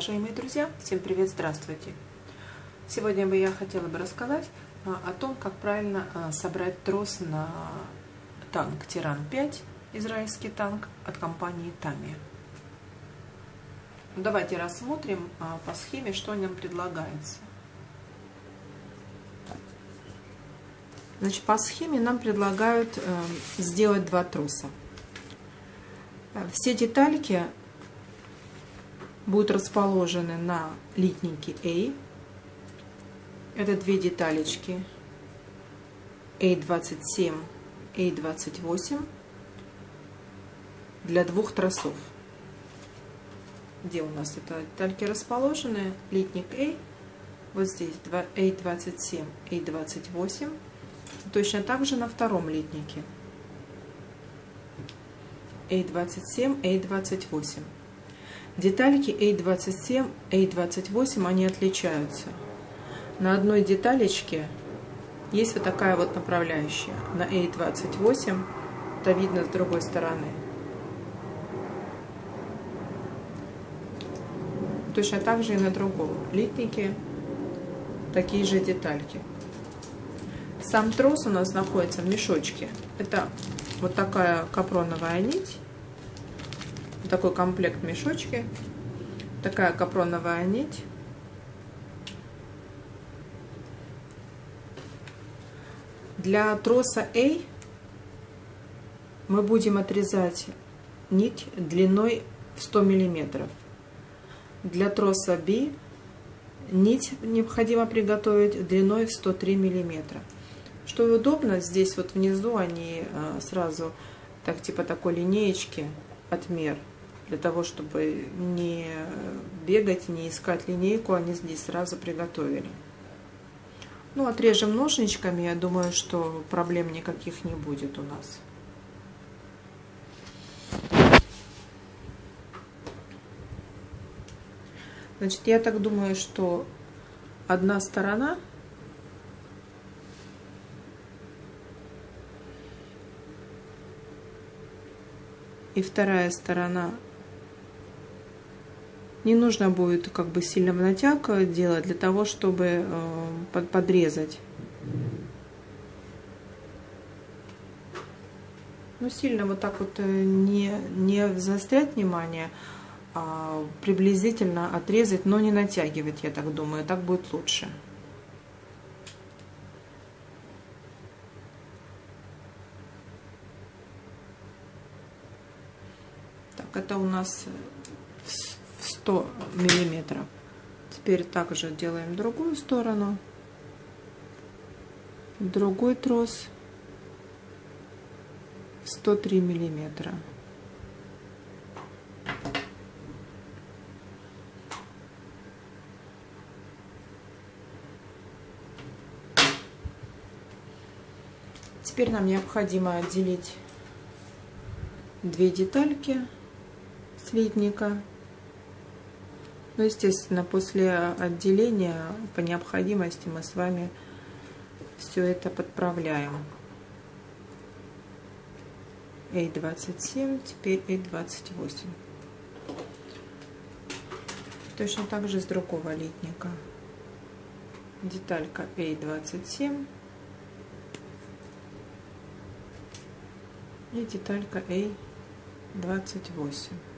уважаемые друзья! Всем привет, здравствуйте! Сегодня бы я хотела бы рассказать а, о том, как правильно а, собрать трос на танк Тиран-5, израильский танк от компании Тами. Давайте рассмотрим а, по схеме, что нам предлагается. Значит, по схеме нам предлагают э, сделать два троса. Все детальки будут расположены на литнике A. Это две деталечки A27, A28 для двух тросов. Где у нас это детальки расположены? Литник A, вот здесь A27, A28. Точно так же на втором литнике. A27, A28. Детальки A27, A28, они отличаются. На одной деталечке есть вот такая вот направляющая. На A28, это видно с другой стороны. Точно так же и на другом литнике такие же детальки. Сам трос у нас находится в мешочке. Это вот такая капроновая нить такой комплект мешочки. Такая капроновая нить. Для троса A мы будем отрезать нить длиной в 100 миллиметров. Для троса B нить необходимо приготовить длиной в 103 миллиметра. Что удобно, здесь вот внизу они а, сразу так типа такой линеечки отмер для того, чтобы не бегать, не искать линейку, они здесь сразу приготовили. Ну, отрежем ножничками, я думаю, что проблем никаких не будет у нас. Значит, я так думаю, что одна сторона и вторая сторона не нужно будет как бы сильно натяг делать для того, чтобы э, подрезать. Ну, сильно вот так вот э, не, не заострять внимание, а приблизительно отрезать, но не натягивать, я так думаю, так будет лучше. Так, это у нас 100 миллиметров. Теперь также делаем другую сторону. Другой трос 103 миллиметра. Теперь нам необходимо отделить две детальки слитника ну, естественно, после отделения по необходимости мы с вами все это подправляем. A27, теперь A28. Точно так же с другого литника. Деталька A27 и деталька A28.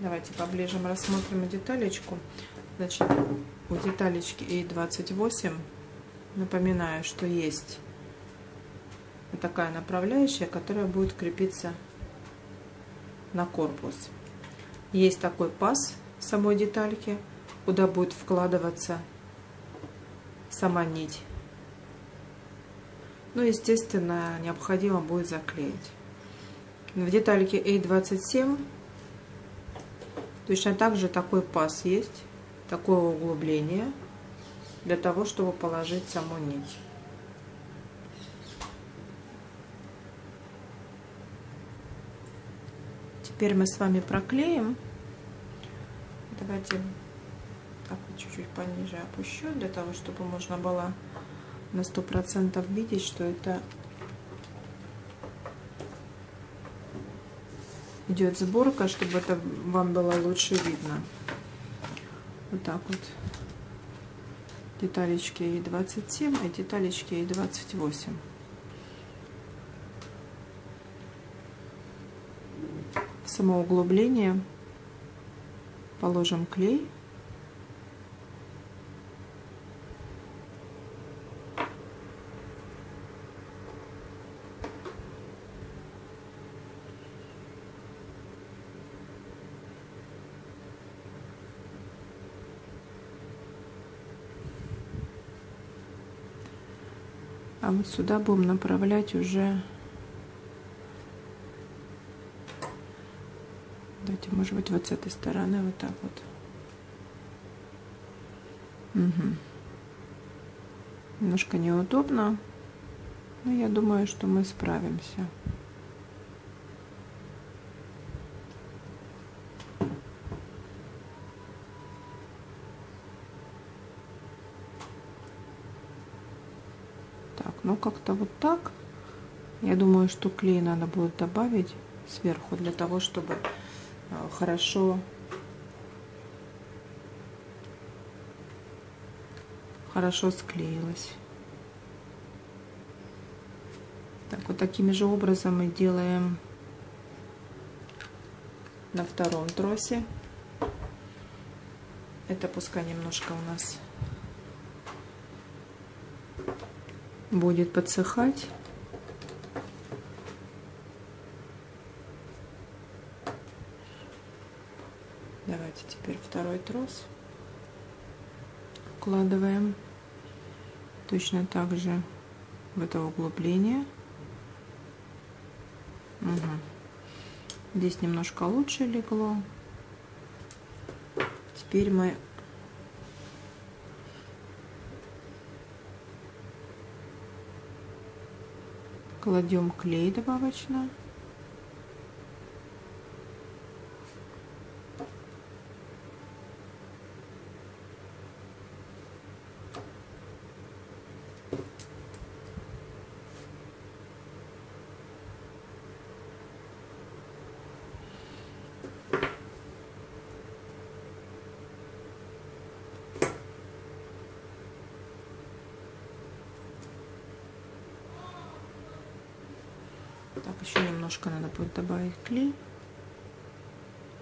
Давайте поближе рассмотрим деталечку. Значит, у деталечки A28 напоминаю, что есть такая направляющая, которая будет крепиться на корпус. Есть такой паз самой детальки, куда будет вкладываться сама нить. Ну, естественно, необходимо будет заклеить. В детальке A27 Точно так же такой паз есть, такое углубление, для того, чтобы положить саму нить. Теперь мы с вами проклеим. Давайте чуть-чуть пониже опущу, для того, чтобы можно было на сто процентов видеть, что это идет сборка, чтобы это вам было лучше видно. Вот так вот. Деталечки и 27, и деталечки и 28. В само углубление положим клей. А вот сюда будем направлять уже... Давайте, может быть, вот с этой стороны вот так вот. Угу. Немножко неудобно, но я думаю, что мы справимся. Ну, как-то вот так. Я думаю, что клей надо будет добавить сверху для того, чтобы э, хорошо хорошо склеилось. Так, вот такими же образом мы делаем на втором тросе. Это пускай немножко у нас будет подсыхать. Давайте теперь второй трос укладываем точно так же в это углубление. Угу. Здесь немножко лучше легло. Теперь мы Кладем клей добавочно. Еще немножко надо будет добавить клей,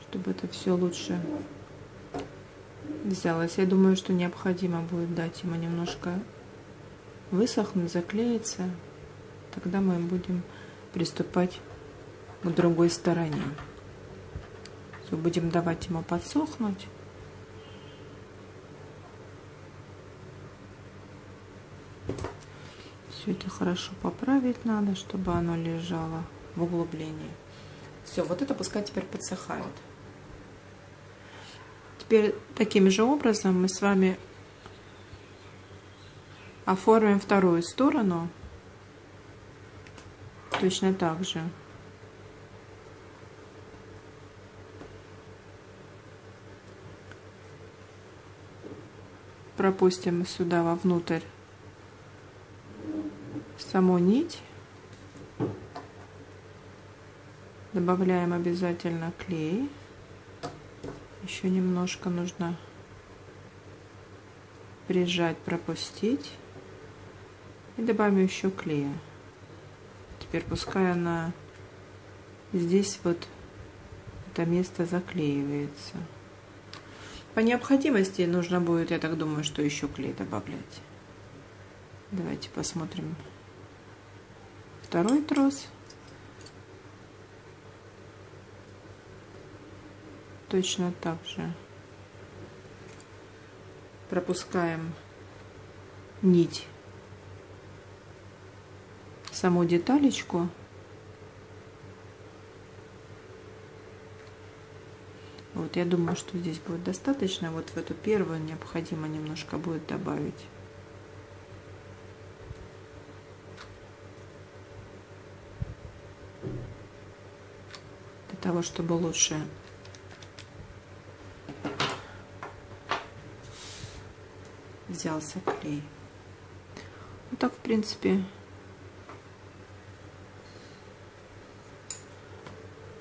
чтобы это все лучше взялось. Я думаю, что необходимо будет дать ему немножко высохнуть, заклеиться. Тогда мы будем приступать к другой стороне. Все, будем давать ему подсохнуть. Все это хорошо поправить надо, чтобы оно лежало в углублении. Все, вот это пускай теперь подсыхает. Теперь таким же образом мы с вами оформим вторую сторону. Точно так же. Пропустим сюда вовнутрь саму нить. Добавляем обязательно клей. Еще немножко нужно прижать, пропустить. И добавим еще клея. Теперь пускай она здесь вот это место заклеивается. По необходимости нужно будет, я так думаю, что еще клей добавлять. Давайте посмотрим второй трос. Точно так же пропускаем нить саму деталечку. Вот я думаю что здесь будет достаточно. Вот в эту первую необходимо немножко будет добавить того, чтобы лучше взялся клей. Вот так, в принципе,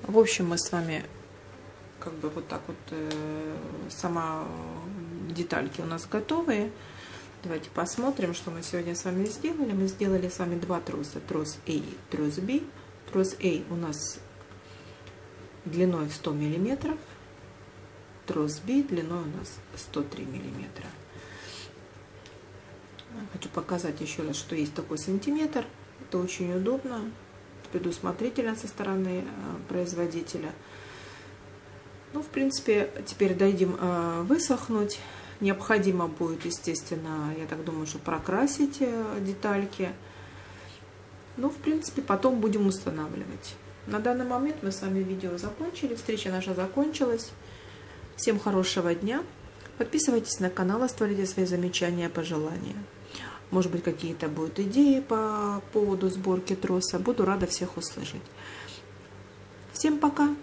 В общем, мы с вами как бы вот так вот э, сама детальки у нас готовые. Давайте посмотрим, что мы сегодня с вами сделали. Мы сделали с вами два троса. Трос A, трос B. Трос A у нас длиной в 100 миллиметров. Трос B длиной у нас 103 миллиметра. Хочу показать еще раз, что есть такой сантиметр. Это очень удобно, предусмотрительно со стороны э, производителя. Ну, в принципе, теперь дадим э, высохнуть. Необходимо будет, естественно, я так думаю, что прокрасить э, детальки. Ну, в принципе, потом будем устанавливать. На данный момент мы с вами видео закончили. Встреча наша закончилась. Всем хорошего дня. Подписывайтесь на канал, оставляйте свои замечания, пожелания. Может быть, какие-то будут идеи по поводу сборки троса. Буду рада всех услышать. Всем пока!